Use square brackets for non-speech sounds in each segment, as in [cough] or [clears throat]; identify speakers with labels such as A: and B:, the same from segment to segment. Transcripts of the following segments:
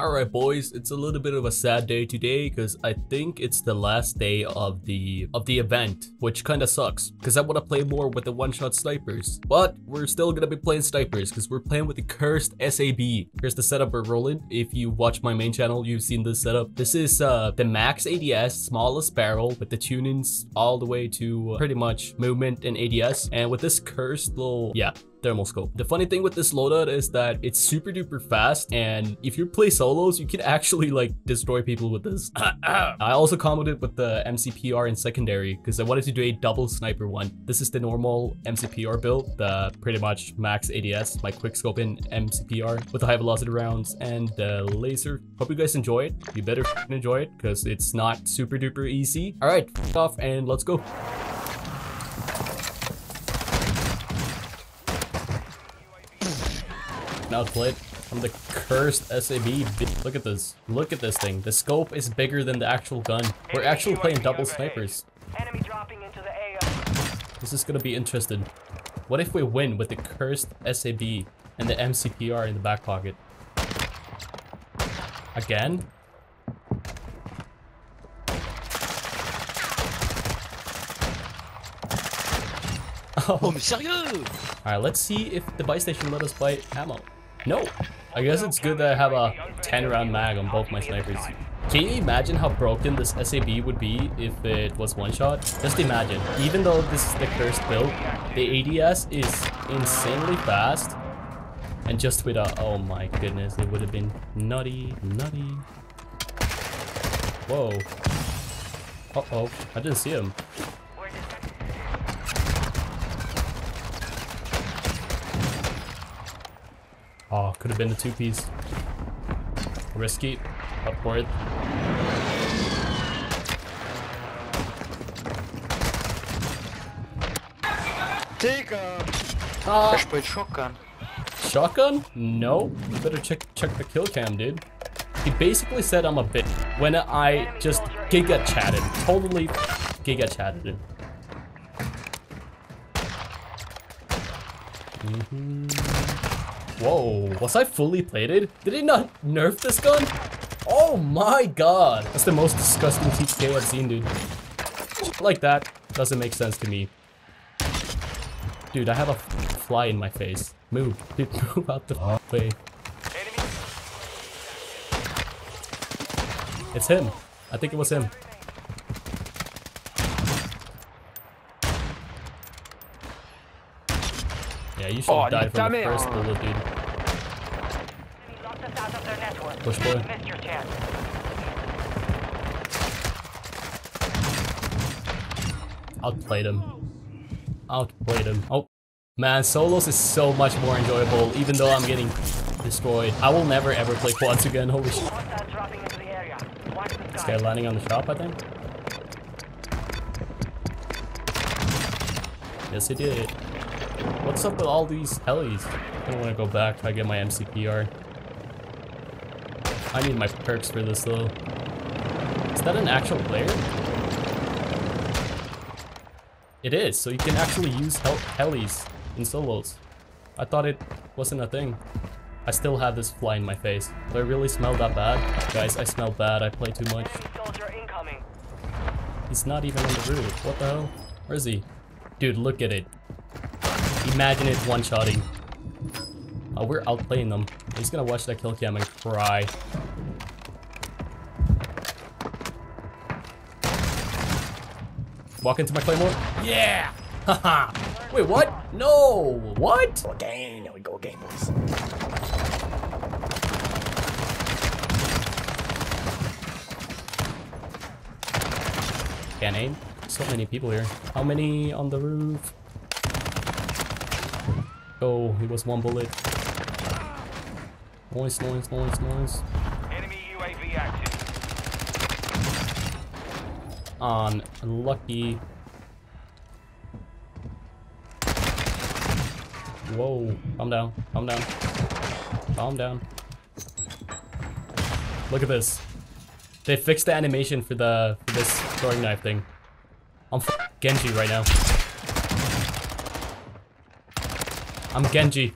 A: Alright boys, it's a little bit of a sad day today because I think it's the last day of the of the event, which kinda sucks because I want to play more with the one-shot snipers. But we're still gonna be playing snipers because we're playing with the cursed SAB. Here's the setup we're rolling. If you watch my main channel, you've seen this setup. This is uh, the max ADS, smallest barrel with the tunings all the way to uh, pretty much movement and ADS. And with this cursed little, yeah, thermal scope. The funny thing with this loadout is that it's super duper fast and if you play solos, you can [laughs] actually like destroy people with this. [clears throat] I also commented with the MCPR in secondary because I wanted to do a double sniper one. This is the normal MCPR build, the pretty much max ADS, my quick scope in MCPR with the high velocity rounds and the laser. Hope you guys enjoy it. You better enjoy it because it's not super duper easy. All right, off and let's go. Outplayed from the cursed SAB. Look at this. Look at this thing. The scope is bigger than the actual gun. We're actually playing double snipers. This is gonna be interesting. What if we win with the cursed SAB and the MCPR in the back pocket? Again?
B: Oh, [laughs] sérieux?
A: Alright, let's see if the buy station let us buy ammo. No. I guess it's good that I have a 10 round mag on both my snipers. Can you imagine how broken this SAB would be if it was one shot? Just imagine. Even though this is the cursed build, the ADS is insanely fast. And just with a, oh my goodness, it would have been nutty, nutty. Whoa. Uh-oh, I didn't see him. Oh, could have been the two piece. Risky. Up Upward.
B: Take a. Uh, Fresh plate shotgun.
A: Shotgun? No. You better check check the kill cam, dude. He basically said I'm a bit when I just giga chatted. Totally giga chatted him. Mm -hmm. Whoa, was I fully plated? Did he not nerf this gun? Oh my god. That's the most disgusting TK I've seen, dude. Like that doesn't make sense to me. Dude, I have a fly in my face. Move. [laughs] Dude, move out the way. It's him. I think it was him. You should have oh, died from the first bullet, dude. Push boy. Outplayed him. Outplayed him. Oh, man, solos is so much more enjoyable, even though I'm getting destroyed. I will never ever play quads again, [laughs] holy shit. This guy landing on the shop, I think. Yes, he did. What's up with all these helis? I don't want to go back if I get my MCPR. I need my perks for this though. Is that an actual player? It is, so you can actually use hel helis in solos. I thought it wasn't a thing. I still have this fly in my face. Do I really smell that bad? Guys, I smell bad. I play too much. He's not even on the roof. What the hell? Where is he? Dude, look at it. Imagine it one-shotting. Oh, we're outplaying them. He's gonna watch that kill cam and cry. Walk into my claymore. Yeah! Haha! Wait, what? No! What?
B: Again, there we go again, boys.
A: Can't aim. So many people here. How many on the roof? Oh, he was one bullet. Noise, noise, noise, noise. Enemy UAV active. On lucky. Whoa, calm down, calm down, calm down. Look at this. They fixed the animation for the for this throwing knife thing. I'm Genji right now. I'm Genji.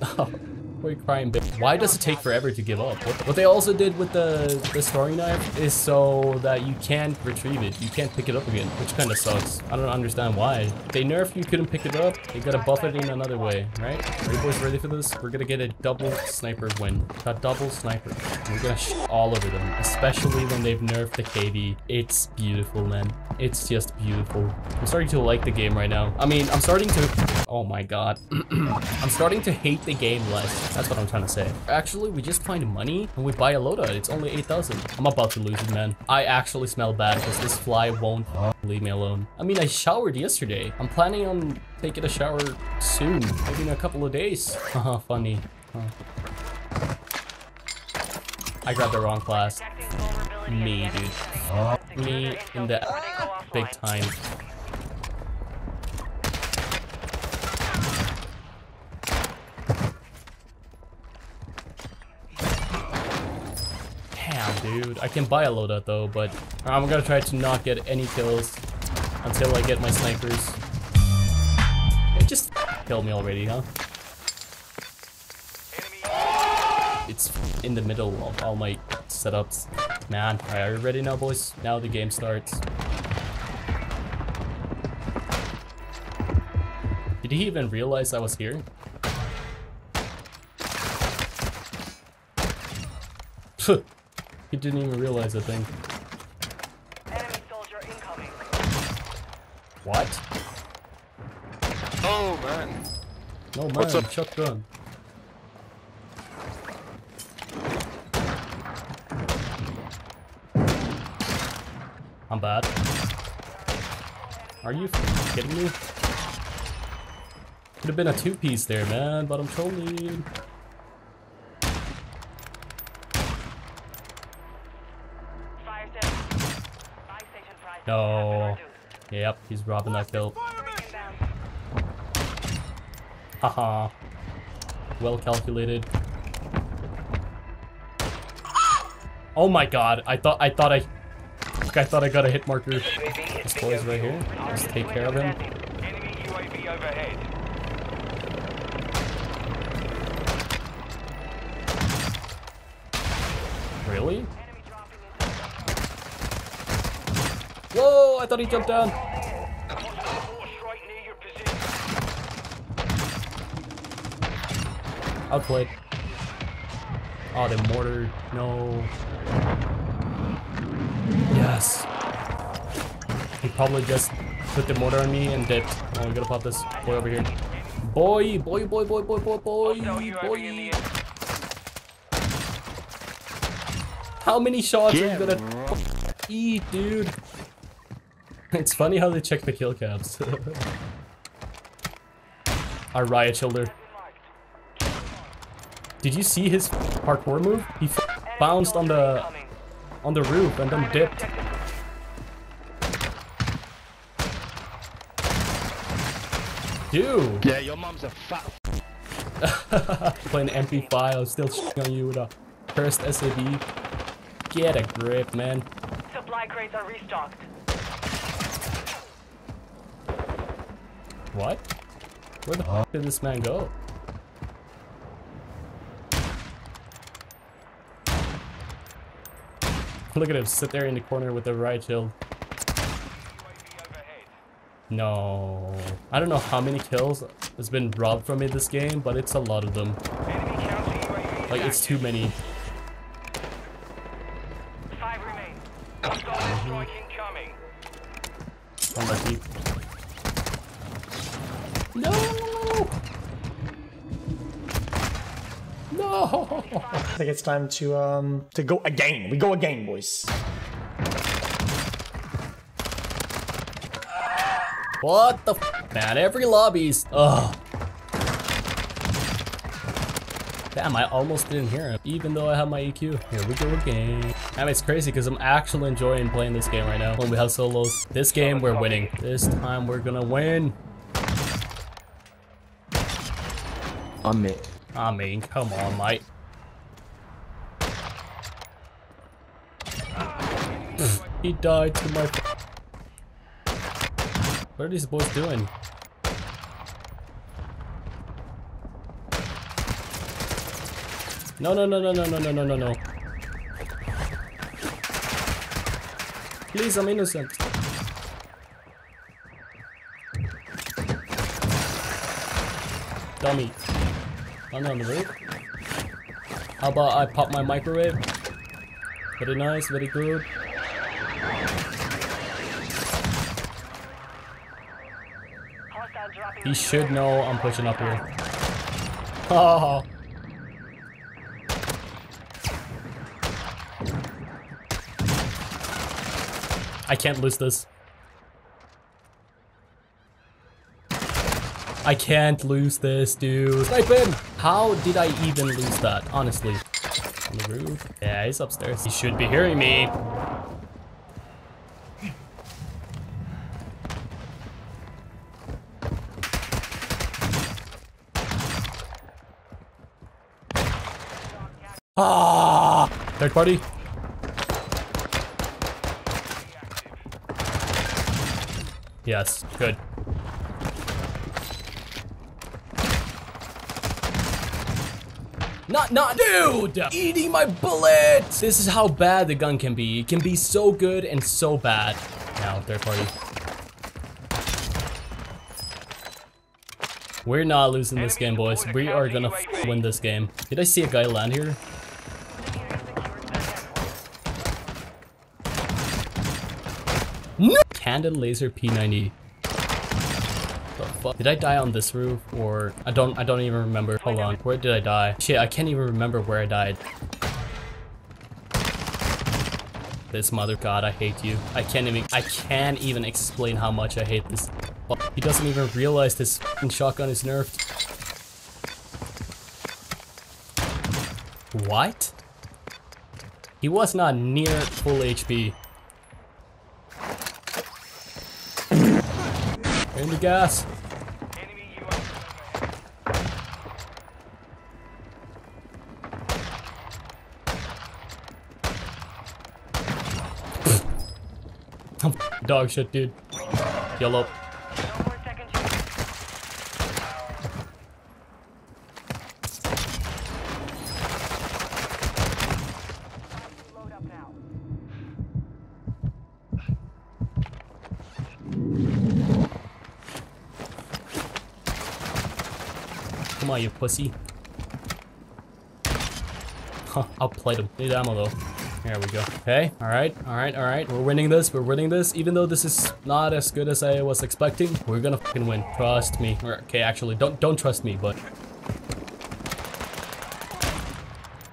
A: [laughs] crying, bitch? Why does it take forever to give up? What, they also did with the, the storing knife is so that you can't retrieve it. You can't pick it up again, which kind of sucks. I don't understand why. They nerf you couldn't pick it up. You gotta buff it in another way, right? Are you boys ready for this? We're gonna get a double sniper win. A double sniper. We're gonna sh all over them, especially when they've nerfed the KD. It's beautiful, man. It's just beautiful. I'm starting to like the game right now. I mean, I'm starting to... Oh my god. [clears throat] I'm starting to hate the game less. That's what I'm trying to say. Actually, we just find money and we buy a loadout. It's only 8,000. I'm about to lose it, man. I actually smell bad because this fly won't leave me alone. I mean, I showered yesterday. I'm planning on taking a shower soon. Maybe in a couple of days. [laughs] Haha, funny. Huh. I grabbed the wrong class. Me, dude. Me in the big time. Damn, dude. I can buy a loadout though, but I'm gonna try to not get any kills until I get my snipers. It just killed me already, huh? It's in the middle of all my setups. Man, are you ready now, boys? Now the game starts. Did he even realize I was here? He didn't even realize a thing.
C: Enemy soldier incoming.
A: What?
B: Oh man.
A: No man,
B: What's up?
A: shotgun. I'm bad. Are you kidding me? Could have been a two-piece there, man, but I'm trolling.
C: Fire sale. Buy station prices
A: No.
C: have been reduced.
A: Yep, he's robbing that kill. Haha. well calculated. Oh my god, I thought I thought I I thought I got a hit marker. This boy's right here. Let's take care of him.
C: Enemy UAV overhead.
A: Really?
C: Enemy dropping into
A: Whoa, I thought he jumped down.
C: Hostile force right near your position.
A: Outplayed. Oh, the mortar. No. Yes. He probably just put the mortar on me and dipped. Oh, we gotta pop this boy over here. Boy, boy, boy, boy, boy, boy, boy,
C: Hostile UAV in the
A: boy. How many shots are you gonna eat, dude? [laughs] It's funny how they check the kill cams. [laughs] Our riot shield. Did you see his parkour move? He f bounced on the on the roof and then dipped.
C: objective.
A: Dude,
B: Yeah, your mom's a fat. [laughs]
A: playing MP5, I was still shitting on you with a cursed SAB. Get a grip, man.
C: Supply crates are restocked.
A: What? Where the f did this man go? Look at him sit there in the corner with the riot shield. No. I don't know how many kills has been robbed from me this game, but it's a lot of them.
C: Enemy counter UAV.
A: Like, it's too many.
C: Five remain. Hostile strike incoming.
A: Unlucky. No! No!
D: I think it's time to um to go again. We go again, boys.
A: What the f? Man, every lobby's. Ugh. Damn, I almost didn't hear him, even though I have my EQ. Here we go again. Damn, it's crazy because I'm actually enjoying playing this game right now when we have solos. This game, we're winning. This time, we're gonna win.
B: I'm it.
A: I mean, come on, mate. [laughs] he died to my. What are these boys doing? No, no, no, no, no, no, no, no, no, no. Please, I'm innocent. Dummy. I'm on the roof. How about I pop my microwave? Very nice, very good. He should know I'm pushing up here. Oh. [laughs] I can't lose this. I can't lose this, dude. Snipe him! How did I even lose that, honestly? On the roof? Yeah, he's upstairs. He should be hearing me. Ah! Third party. Yes, good. Not, not, dude! Eating my bullets! This is how bad the gun can be. It can be so good and so bad. Now, third party. We're not losing this game, boys. We are gonna win this game. Did I see a guy land here? No! Candid laser P90. Fuck? Did I die on this roof or I don't I don't even remember. Hold on. Where did I die? Shit, I can't even remember where I died. This mother god, I hate you. I can't even I can't even explain how much I hate this. He doesn't even realize this shotgun is nerfed. What? He was not near full HP. In the gas. Dog shit, dude. Yellow. Come on, you pussy. I'll play them. Need ammo though. There we go. Okay, alright, alright, alright. We're winning this, we're winning this. Even though this is not as good as I was expecting, we're gonna fucking win. Trust me. Okay, actually, don't don't trust me, but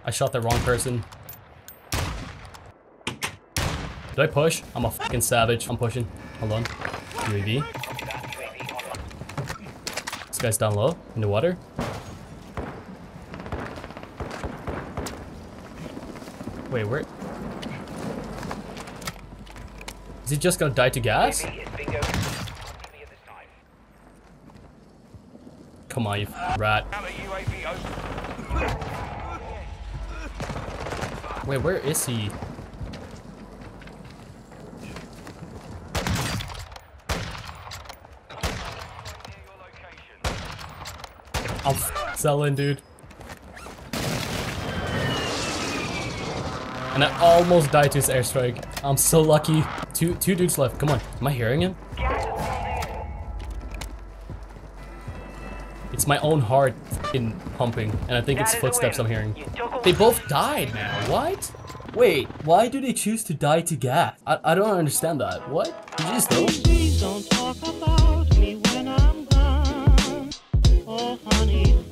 A: I shot the wrong person. Did I push? I'm a fucking savage. I'm pushing. Hold on. UAV. This guy's down low in the water. Wait, where? Is he just gonna die to gas? Come on, you rat.
C: Counter UAV open.
A: Wait, where is he?
C: Near your location.
A: I'm selling, dude. And I almost died to his airstrike. I'm so lucky. Two two dudes left. Come on. Am I hearing him? It's my own heart in pumping, and I think it's footsteps I'm hearing. They both died, man. What? Wait, why do they choose to die to gas? I, I don't understand that. What? Did you just
E: do it? Oh, honey,